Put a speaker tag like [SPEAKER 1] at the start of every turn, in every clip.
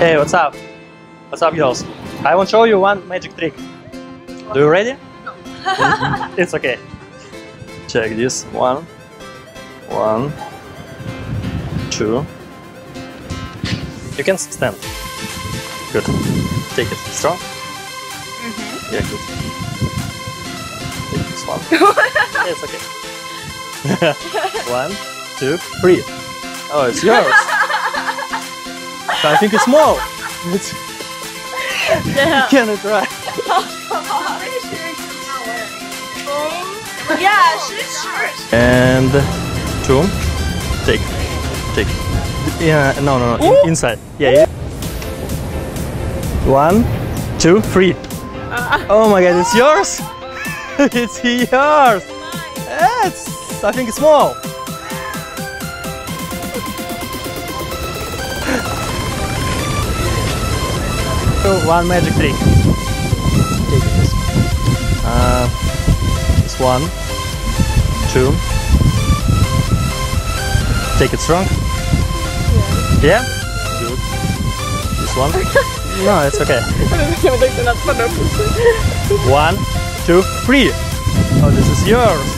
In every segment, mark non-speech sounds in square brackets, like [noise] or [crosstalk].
[SPEAKER 1] Hey, what's up? What's up, girls? I want to show you one magic trick. Do you ready? No. [laughs] it's okay. Check this. One, one, two. You can stand. Good. Take it. Strong?
[SPEAKER 2] Mm-hmm.
[SPEAKER 1] Yeah, good. Take this one. [laughs] yeah, it's okay. [laughs] one, two, three. Oh, it's yours. I think it's small. [laughs] It's,
[SPEAKER 2] Yeah.
[SPEAKER 1] can it try?
[SPEAKER 2] Yeah, she's sure.
[SPEAKER 1] And two. Take. Take. Yeah, no, no, no. in- inside. Yeah, yeah. One, two, three. Uh-uh. Oh my god, it's yours! [laughs] it's yours! It's, I think it's small. One magic trick. Take this. Uh, this one, two. Take it strong. Yeah. Good. This one. [laughs] no, it's okay. [laughs] One, two, three. Oh, this is yours.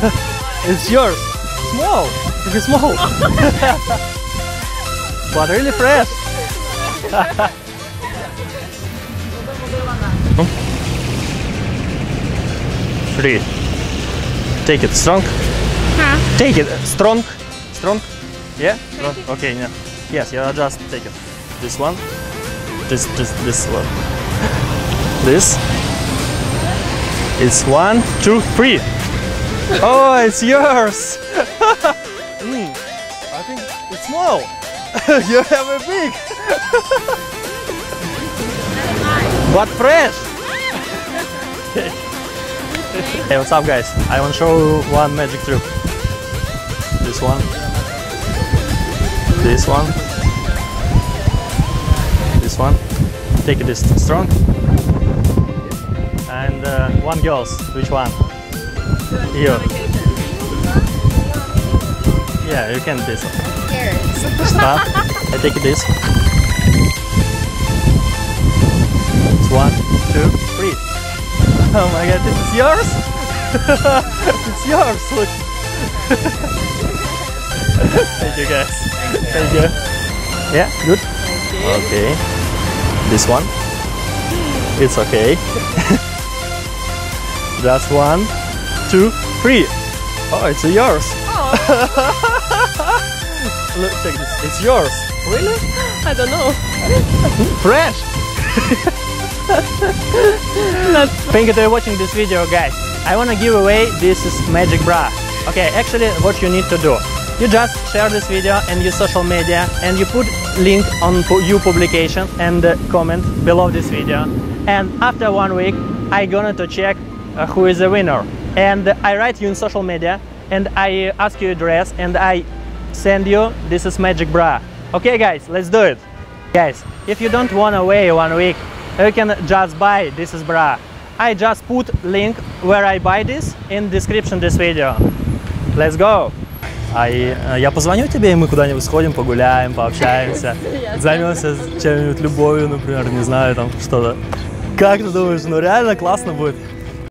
[SPEAKER 1] [laughs] it's yours. Small. It's small. but really fresh. Three. Take it strong. Take it strong. Strong. Yeah. Strong. Okay. Yeah. Yes. Yeah. Just take it. This one. This. This. This one. [laughs] This. It's one, two, three. [laughs] Oh, it's yours. [laughs] Mm, I think it's small. you have a big. But fresh. [laughs] hey, what's up, guys? I want to show you one magic trick. This one. This one. This one. Take it this strong. And uh, one girls. Which one? You. Yeah, you can this one. Stop. I take this. One, two, three. Oh my god, this is yours? [laughs] it's yours, look. [laughs] Thank you guys. Thank you. Yeah, good. Okay. This one. It's okay. [laughs] Just one, two, three. Oh, it's yours. Oh. Look, take this. It's yours. Really?
[SPEAKER 2] I don't know.
[SPEAKER 1] Fresh. [laughs] Thank you for watching this video, guys. I wanna give away this magic bra. Okay, actually, what you need to do, you just share this video and use social media, and you put link on your publication and comment below this video. And after one week, I gonna to check uh, who is the winner. And I write you in social media, and I uh, ask you address, and I send you this is magic bra. Okay, guys, let's do it. Guys, if you don't wanna wait one week, you can just buy this is bra. I just put link where I buy this in description this video. Let's go! А э, я позвоню тебе, и мы куда-нибудь сходим, погуляем, пообщаемся, [laughs] займемся чем-нибудь любовью, например, не знаю, там что-то. Как ты думаешь, ну реально классно будет?